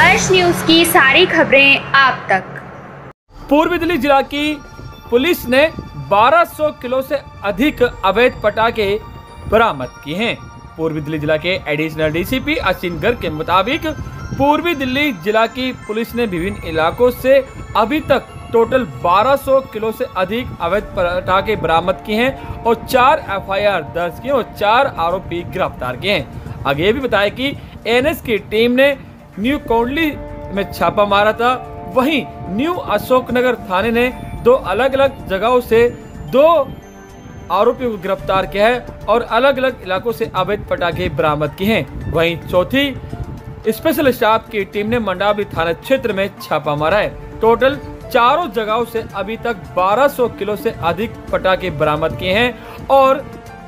स्पर्श न्यूज़ की सारी खबरें आप तक। पूर्वी दिल्ली जिला की पुलिस ने 1200 किलो से अधिक अवैध पटाखे बरामद किए हैं। पूर्वी दिल्ली जिला के एडिशनल डीसीपी अश्विन गर्ग के मुताबिक, पूर्वी दिल्ली जिला की पुलिस ने विभिन्न इलाकों से अभी तक टोटल 1200 किलो से अधिक अवैध पटाखे बरामद किए हैं और चार एफआईआर दर्ज किए और चार आरोपी गिरफ़्तार किए हैं। आगे ये भी बताया कि एनएस की टीम ने न्यू कोंडली में छापा मारा था। वहीं न्यू अशोकनगर थाने ने दो अलग अलग जगहों से दो आरोपियों को गिरफ़्तार किया है और अलग अलग इलाकों से अवैध पटाखे बरामद किए हैं। वहीं चौथी स्पेशल स्टाफ की टीम ने मंडावली थाना क्षेत्र में छापा मारा है। टोटल चारों जगहों से अभी तक 1200 किलो से अधिक पटाखे बरामद किए हैं और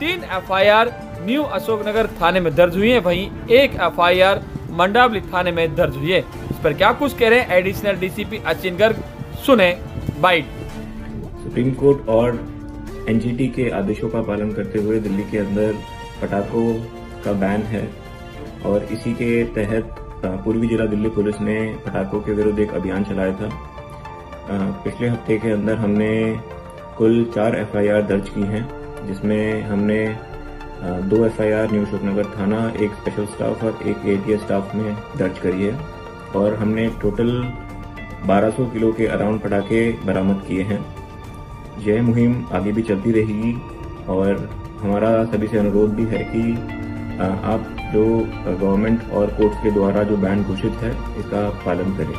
तीन एफआईआर न्यू अशोकनगर थाने में दर्ज हुई है। वहीं एक एफआईआर मंडावली थाने में दर्ज हुई है। इस पर क्या कुछ कह रहे हैं एडिशनल डीसीपी अचिन गर्ग? सुने बाइट। सुप्रीम कोर्ट और एनजीटी के आदेशों का पालन करते हुए दिल्ली के अंदर पटाखों का बैन है और इसी के तहत पूर्वी जिला दिल्ली पुलिस ने पटाखों के विरुद्ध एक अभियान चलाया था। पिछले हफ़्ते के अंदर हमने कुल चार एफआईआर दर्ज की हैं, जिसमें हमने दो एफआईआर न्यू अशोकनगर थाना, एक स्पेशल स्टाफ और एक एटीएस स्टाफ में दर्ज करी है और हमने टोटल 1200 किलो के अराउंड पटाखे बरामद किए हैं। यह मुहिम, आगे भी चलती रहेगी और हमारा सभी से अनुरोध भी है कि आप जो गवर्नमेंट और कोर्ट्स के द्वारा जो बैन घोषित है, इसका पालन करें।